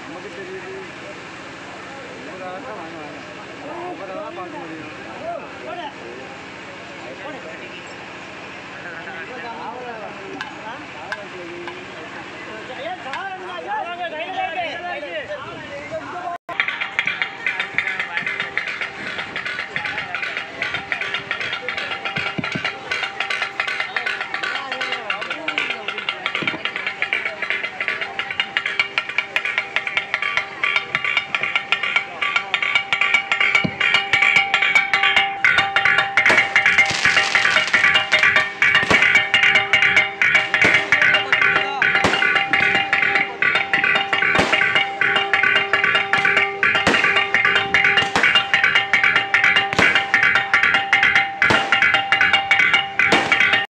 നമുക്ക് ചെറിയൊരു